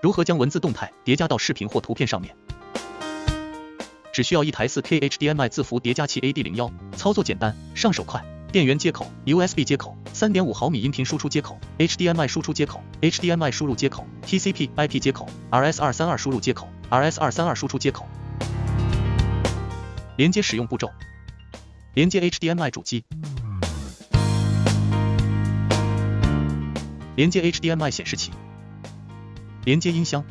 如何将文字动态叠加到视频或图片上面？只需要一台 4K HDMI 字符叠加器 AD 零幺，操作简单，上手快。电源接口、USB 接口、3.5毫米音频输出接口、HDMI 输出接口、HDMI 输入接口、TCP/IP 接口、RS232 输入接口、RS232 输出接口。连接使用步骤：连接 HDMI 主机，连接 HDMI 显示器，连接音箱，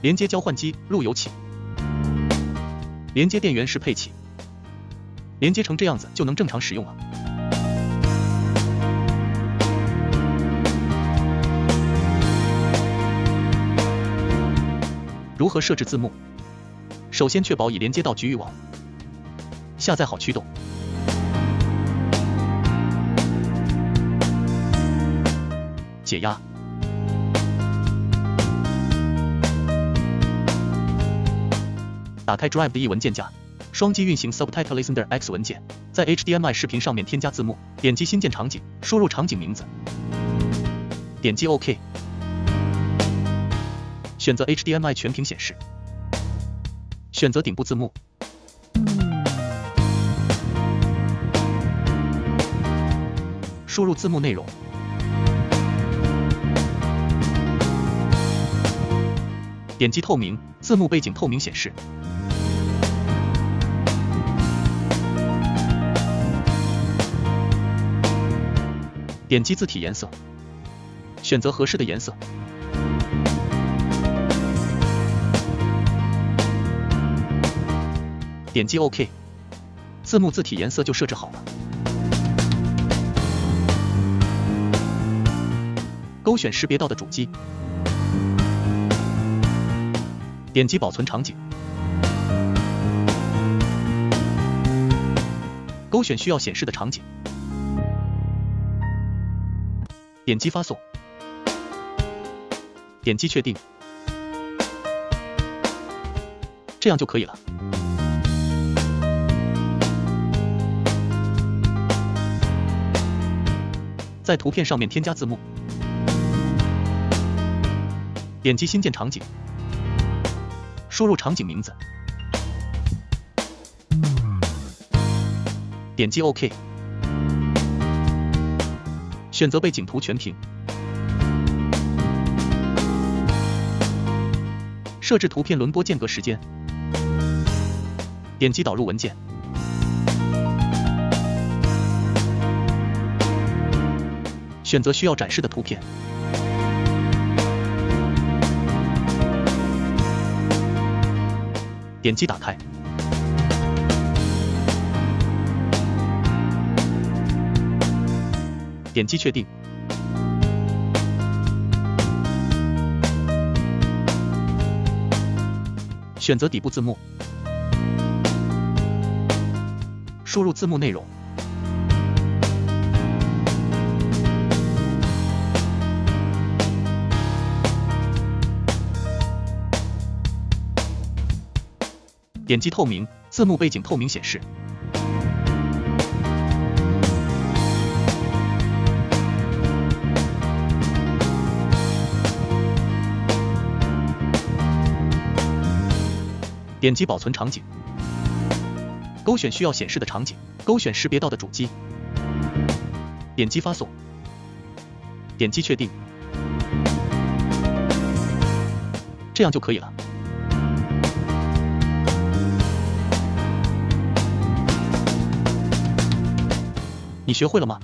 连接交换机、路由器，连接电源适配器。连接成这样子就能正常使用了。如何设置字幕？首先确保已连接到局域网，下载好驱动，解压，打开 Drive 的 E 文件夹。双击运行 Subtitle Listener X 文件，在 HDMI 视频上面添加字幕，点击新建场景，输入场景名字，点击 OK，选择 HDMI 全屏显示，选择顶部字幕，输入字幕内容，点击透明，字幕背景透明显示。点击字体颜色，选择合适的颜色，点击 OK，字幕字体颜色就设置好了。勾选识别到的主机，点击保存场景，勾选需要显示的场景。点击发送，点击确定，这样就可以了。在图片上面添加字幕，点击新建场景，输入场景名字，点击 OK。选择背景图全屏，设置图片轮播间隔时间，点击导入文件，选择需要展示的图片，点击打开。点击确定，选择底部字幕，输入字幕内容，点击透明，字幕背景透明显示。点击保存场景，勾选需要显示的场景，勾选识别到的主机，点击发送，点击确定，这样就可以了。你学会了吗？